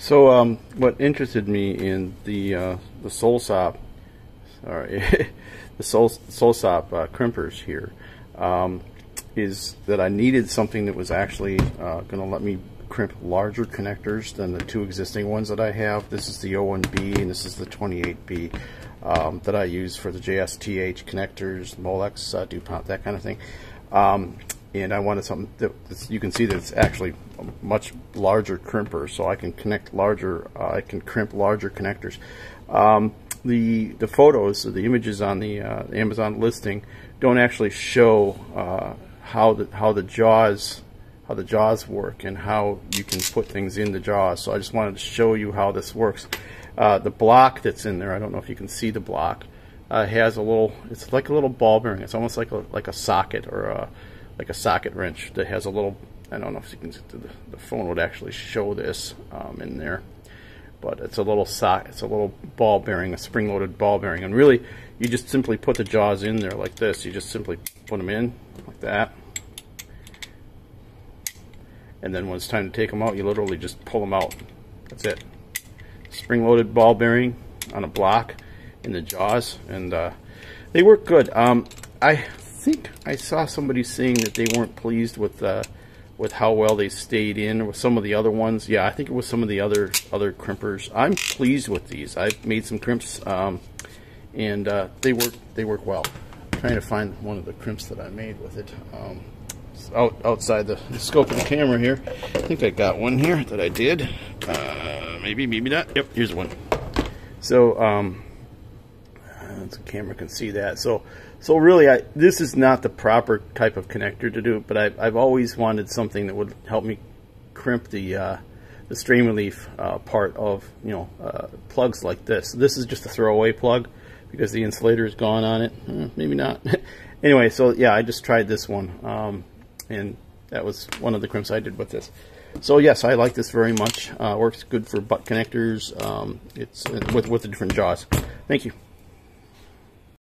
So, um, what interested me in the uh, the Solsop, sorry, the Sol Solsop uh, crimpers here, um, is that I needed something that was actually uh, going to let me crimp larger connectors than the two existing ones that I have. This is the 01B and this is the 28B um, that I use for the JSTH connectors, Molex, uh, DuPont, that kind of thing. Um, and I wanted something that you can see that it's actually a much larger crimper, so I can connect larger, uh, I can crimp larger connectors. Um, the the photos, the images on the uh, Amazon listing, don't actually show uh, how the how the jaws how the jaws work and how you can put things in the jaws. So I just wanted to show you how this works. Uh, the block that's in there, I don't know if you can see the block, uh, has a little, it's like a little ball bearing. It's almost like a, like a socket or a, like a socket wrench that has a little, I don't know if you can, the, the phone would actually show this um, in there. But it's a little sock, it's a little ball bearing, a spring-loaded ball bearing. And really, you just simply put the jaws in there like this. You just simply put them in like that. And then when it's time to take them out, you literally just pull them out. That's it. Spring-loaded ball bearing on a block in the jaws. And uh, they work good. Um, I think I saw somebody saying that they weren't pleased with uh, with how well they stayed in with some of the other ones. Yeah, I think it was some of the other other crimpers. I'm pleased with these. I've made some crimps, um, and uh, they work they work well. I'm trying to find one of the crimps that I made with it. Um, out outside the, the, scope of the camera here. I think I got one here that I did. Uh, maybe, maybe not. Yep, here's one. So, um, the camera can see that. So, so really, I, this is not the proper type of connector to do, but I, I've always wanted something that would help me crimp the uh, the strain relief uh, part of you know uh, plugs like this. This is just a throwaway plug because the insulator is gone on it. Eh, maybe not. anyway, so yeah, I just tried this one, um, and that was one of the crimps I did with this. So yes, I like this very much. Uh, works good for butt connectors. Um, it's with with the different jaws. Thank you.